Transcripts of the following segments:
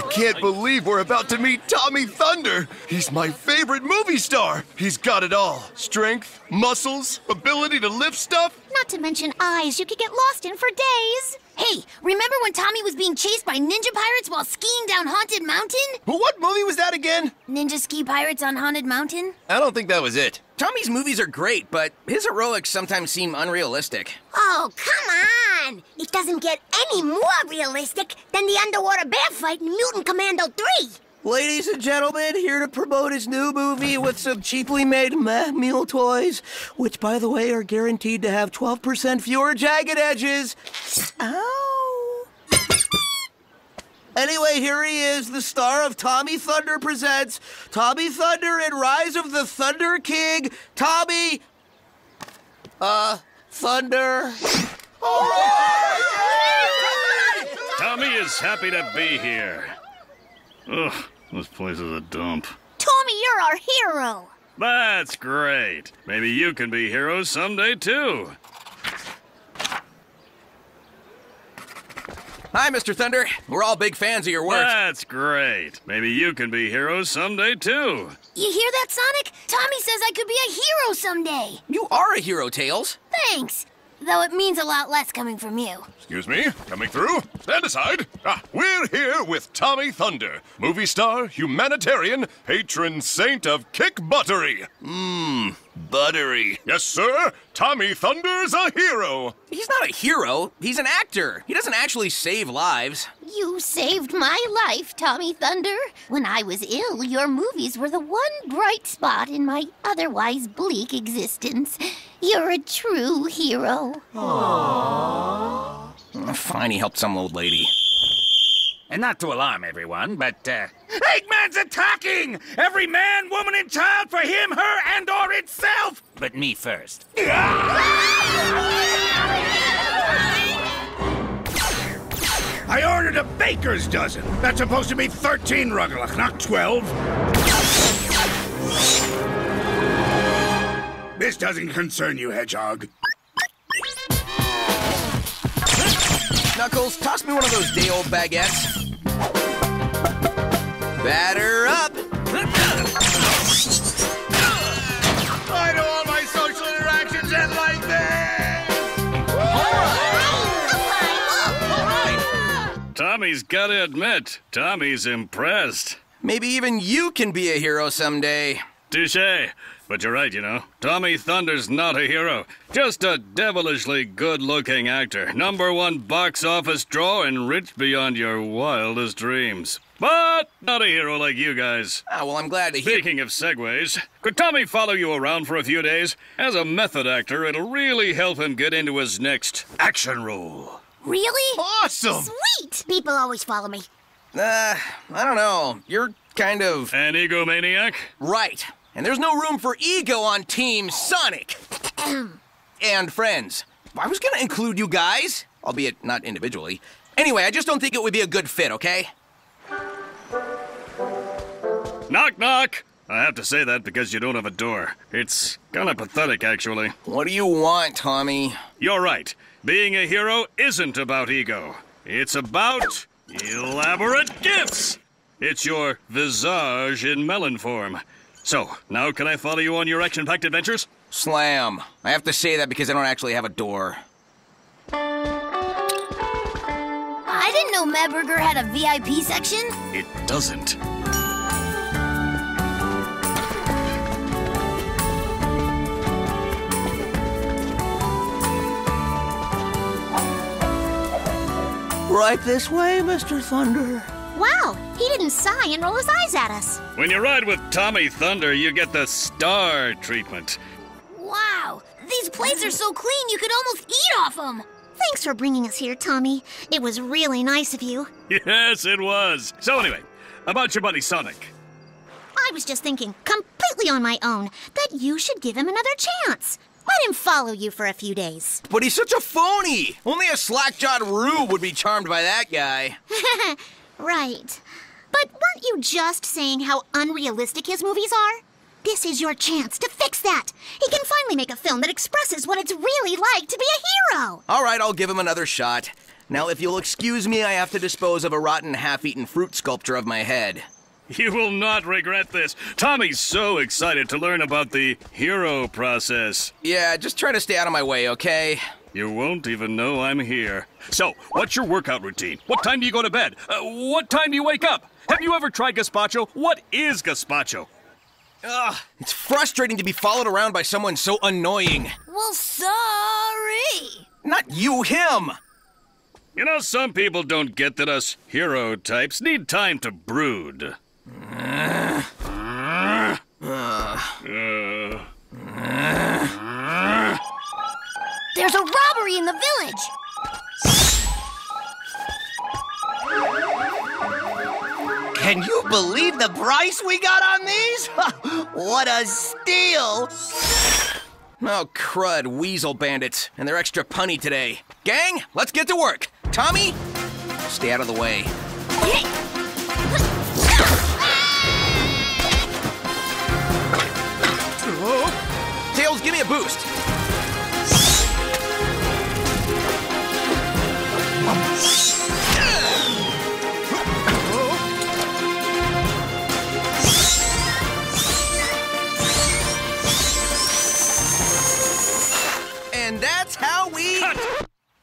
can't believe we're about to meet Tommy Thunder. He's my favorite movie star. He's got it all strength, muscles, ability to lift stuff. Not to mention eyes you could get lost in for days. Hey, remember when Tommy was being chased by ninja pirates while skiing down Haunted Mountain? What movie was that again? Ninja ski pirates on Haunted Mountain? I don't think that was it. Tommy's movies are great, but his heroics sometimes seem unrealistic. Oh, come on! It doesn't get any more realistic than the underwater bear fight in Mutant Commando 3. Ladies and gentlemen, here to promote his new movie with some cheaply made meh meal toys, which, by the way, are guaranteed to have 12% fewer jagged edges. Ow. Anyway, here he is, the star of Tommy Thunder Presents Tommy Thunder and Rise of the Thunder King, Tommy. Uh, Thunder. Tommy is happy to be here. Ugh, this place is a dump. Tommy, you're our hero. That's great. Maybe you can be heroes someday too. Hi, Mr. Thunder. We're all big fans of your work. That's great. Maybe you can be heroes someday too. You hear that, Sonic? Tommy says I could be a hero someday. You are a hero, Tails. Thanks. Though it means a lot less coming from you. Excuse me, coming through. Stand aside. Ah, we're here with Tommy Thunder, movie star, humanitarian, patron saint of kick buttery. Mmm, buttery. Yes, sir. Tommy Thunder's a hero. He's not a hero. He's an actor. He doesn't actually save lives. You saved my life, Tommy Thunder. When I was ill, your movies were the one bright spot in my otherwise bleak existence. You're a true hero. Aww. Fine, he helped some old lady. And not to alarm everyone, but uh, Eggman's attacking! Every man, woman, and child for him, her, and or itself! But me first. I ordered a baker's dozen. That's supposed to be 13 Rugelach, not 12. This doesn't concern you, Hedgehog. Knuckles, toss me one of those day old baguettes. Batter up! Why do all my social interactions end like this! Tommy's gotta admit, Tommy's impressed. Maybe even you can be a hero someday. Touche. But you're right, you know. Tommy Thunder's not a hero. Just a devilishly good looking actor. Number one box office draw and rich beyond your wildest dreams. But not a hero like you guys. Ah, well, I'm glad to hear. Speaking of segues, could Tommy follow you around for a few days? As a method actor, it'll really help him get into his next action role. Really? Awesome. Sweet! People always follow me. Uh, I don't know. You're kind of. An egomaniac? Right. And there's no room for ego on Team Sonic. and friends. I was gonna include you guys, albeit not individually. Anyway, I just don't think it would be a good fit, okay? Knock, knock! I have to say that because you don't have a door. It's kinda pathetic, actually. What do you want, Tommy? You're right. Being a hero isn't about ego. It's about elaborate gifts. It's your visage in melon form. So, now can I follow you on your action-packed adventures? Slam. I have to say that because I don't actually have a door. I didn't know Meh Burger had a VIP section. It doesn't. Right this way, Mr. Thunder. Wow, he didn't sigh and roll his eyes at us. When you ride with Tommy Thunder, you get the star treatment. Wow, these plates are so clean you could almost eat off them. Thanks for bringing us here, Tommy. It was really nice of you. Yes, it was. So anyway, about your buddy Sonic. I was just thinking, completely on my own, that you should give him another chance. Let him follow you for a few days. But he's such a phony. Only a slack-jawed Rube would be charmed by that guy. right. But weren't you just saying how unrealistic his movies are? This is your chance to fix that. He can finally make a film that expresses what it's really like to be a hero. All right, I'll give him another shot. Now, if you'll excuse me, I have to dispose of a rotten half-eaten fruit sculpture of my head. You will not regret this. Tommy's so excited to learn about the hero process. Yeah, just try to stay out of my way, okay? You won't even know I'm here. So, what's your workout routine? What time do you go to bed? Uh, what time do you wake up? Have you ever tried gazpacho? What is gazpacho? Ugh, it's frustrating to be followed around by someone so annoying. Well, sorry. Not you, him! You know, some people don't get that us hero types need time to brood. There's a robbery in the village. Can you believe the price we got on these? what a steal! Oh, crud, weasel bandits. And they're extra punny today. Gang, let's get to work. Tommy, stay out of the way. Tails, give me a boost. And that's how we.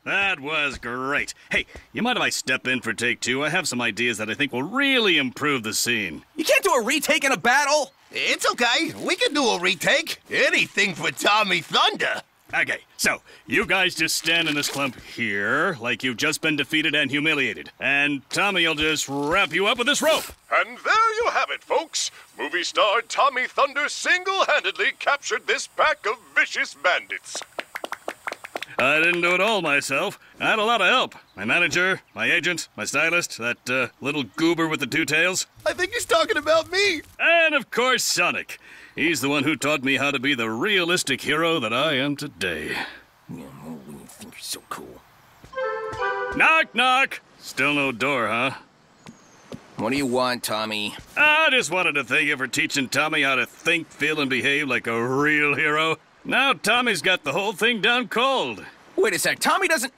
That was great. Hey, you mind if I step in for take two? I have some ideas that I think will really improve the scene. You can't do a retake in a battle. It's okay. We can do a retake. Anything for Tommy Thunder. Okay, so you guys just stand in this clump here, like you've just been defeated and humiliated. And Tommy will just wrap you up with this rope. And there you have it, folks. Movie star Tommy Thunder single handedly captured this pack of vicious bandits. I didn't do it all myself. I had a lot of help. My manager, my agent, my stylist, that uh, little goober with the two tails, I think he's talking about me. and of course Sonic. He's the one who taught me how to be the realistic hero that I am today. You think you're so cool. Knock, knock. Still no door, huh? What do you want, Tommy? I just wanted to thank you for teaching Tommy how to think, feel, and behave like a real hero. Now Tommy's got the whole thing down cold. Wait a sec. Tommy doesn't.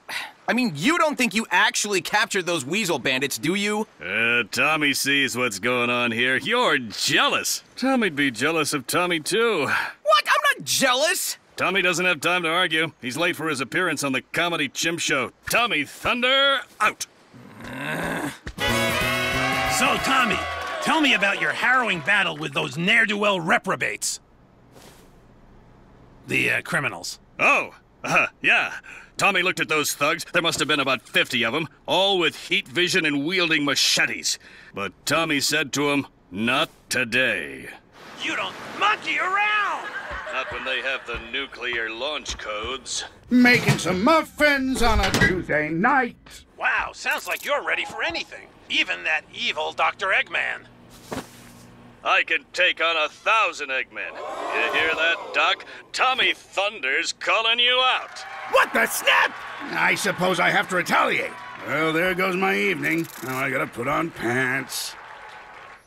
I mean, you don't think you actually captured those weasel bandits, do you? Uh, Tommy sees what's going on here. You're jealous. Tommy'd be jealous of Tommy, too. What? I'm not jealous. Tommy doesn't have time to argue. He's late for his appearance on the Comedy Chimp Show. Tommy Thunder, out. So, Tommy, tell me about your harrowing battle with those ne'er do well reprobates. The uh, criminals. Oh, uh, yeah. Tommy looked at those thugs. There must have been about 50 of them, all with heat vision and wielding machetes. But Tommy said to him, Not today. You don't monkey around! Not when they have the nuclear launch codes. Making some muffins on a Tuesday night. Wow, sounds like you're ready for anything. Even that evil Dr. Eggman. I can take on a thousand Eggmen. You hear that, Doc? Tommy Thunder's calling you out. What the snap? I suppose I have to retaliate. Well, there goes my evening. Now I gotta put on pants.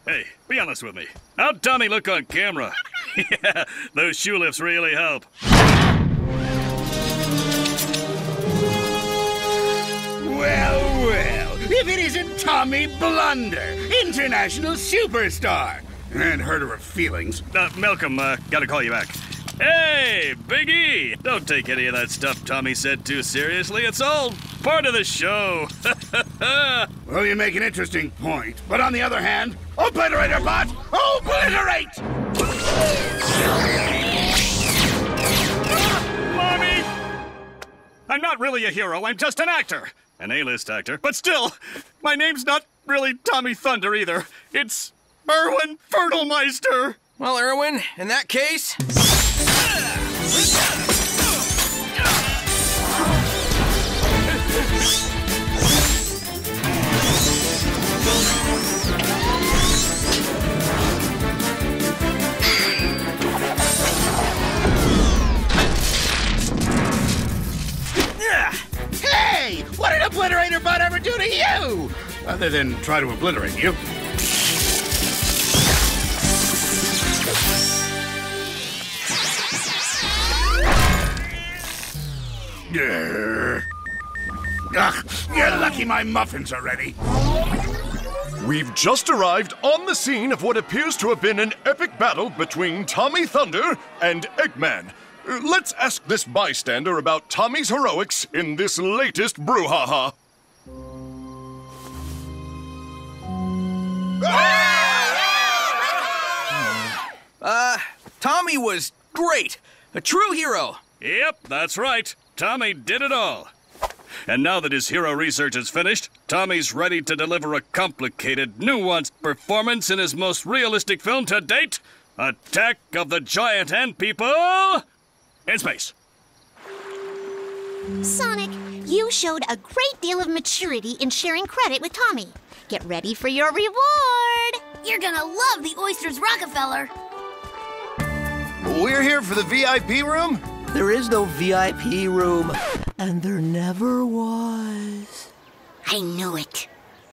Hey, be honest with me. How'd Tommy look on camera? yeah, those shoe lifts really help. Well, well, if it isn't Tommy Blunder, international superstar. And hurt her feelings. Uh, Malcolm, uh, gotta call you back. Hey, Big E! Don't take any of that stuff Tommy said too seriously. It's all part of the show. Well, you make an interesting point. But on the other hand, obliterator bot, obliterate! Mommy! I'm not really a hero, I'm just an actor. An A-list actor. But still, my name's not really Tommy Thunder either. It's Erwin Fertilmeister. Well, Erwin, in that case. Hey! What did Obliterator Bot ever do to you? Other than try to obliterate you. Grr. Ugh, you're lucky my muffins are ready. We've just arrived on the scene of what appears to have been an epic battle between Tommy Thunder and Eggman. Uh, Let's ask this bystander about Tommy's heroics in this latest brouhaha. Uh, Tommy was great. A true hero. Yep, that's right. Tommy did it all. And now that his hero research is finished, Tommy's ready to deliver a complicated, nuanced performance in his most realistic film to date Attack of the Giant Ant People in Space. Sonic, you showed a great deal of maturity in sharing credit with Tommy. Get ready for your reward. You're gonna love the oysters, Rockefeller. We're here for the VIP room? There is no VIP room, and there never was. I knew it.